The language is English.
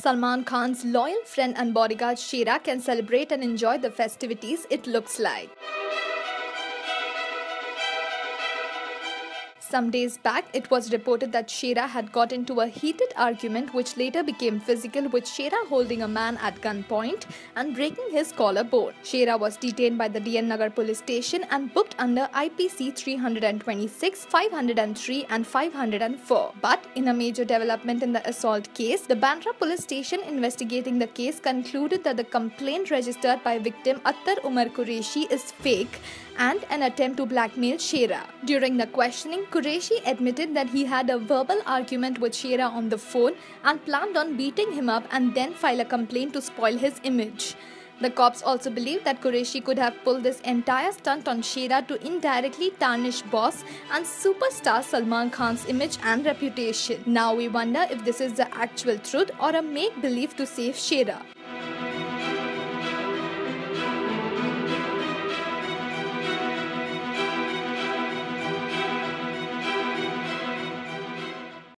Salman Khan's loyal friend and bodyguard Shera can celebrate and enjoy the festivities, it looks like. Some days back, it was reported that Shera had got into a heated argument which later became physical with Shera holding a man at gunpoint and breaking his collarbone. Shera was detained by the DN Nagar police station and booked under IPC 326, 503 and 504. But in a major development in the assault case, the Bandra police station investigating the case concluded that the complaint registered by victim Attar Umar Qureshi is fake and an attempt to blackmail Shera. During the questioning, Qureshi admitted that he had a verbal argument with Shera on the phone and planned on beating him up and then file a complaint to spoil his image. The cops also believe that Qureshi could have pulled this entire stunt on Shera to indirectly tarnish boss and superstar Salman Khan's image and reputation. Now we wonder if this is the actual truth or a make-believe to save Shera.